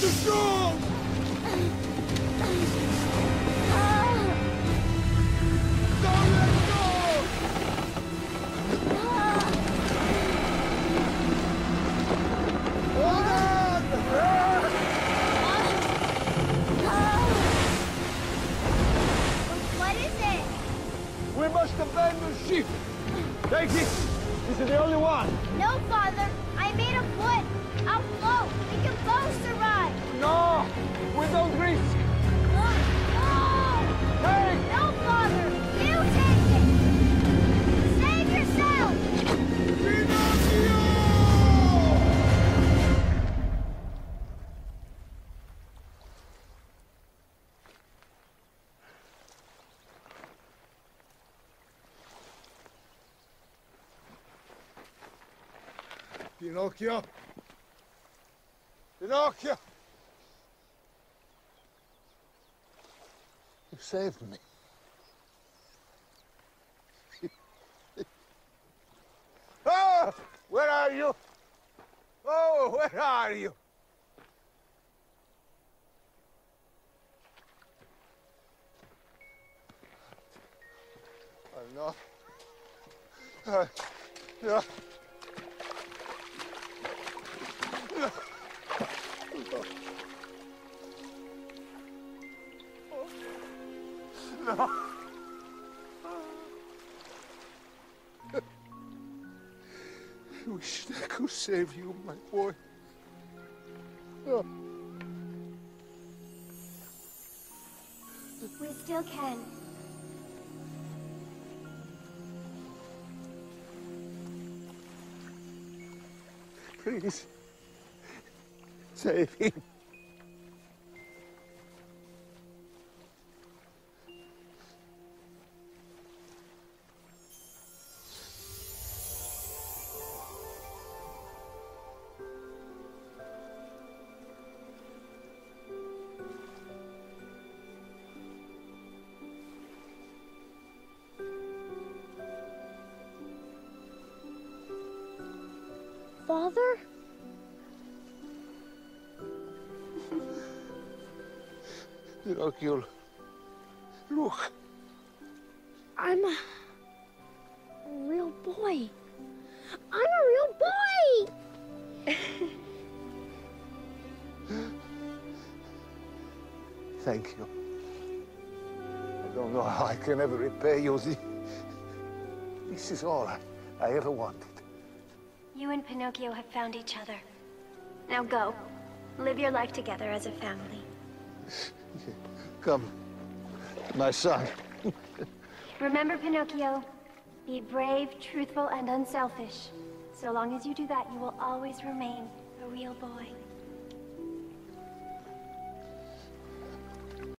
Karen! It's too strong! Don't let go! Hold on! What is it? We must abandon ship! Take it! This is the only one! No, Father. I made a foot. I'll float. Pinocchio! Pinocchio! You saved me. oh! Where are you? Oh, where are you? Oh, no. Uh. I wish I could save you, my boy. Oh. We still can. Please. Save him. Father? Pinocchio, look. I'm a real boy. I'm a real boy! Thank you. I don't know how I can ever repay you. This- This is all I, I ever wanted. You and Pinocchio have found each other. Now go. Live your life together as a family. Come, my son. Remember, Pinocchio, be brave, truthful, and unselfish. So long as you do that, you will always remain a real boy.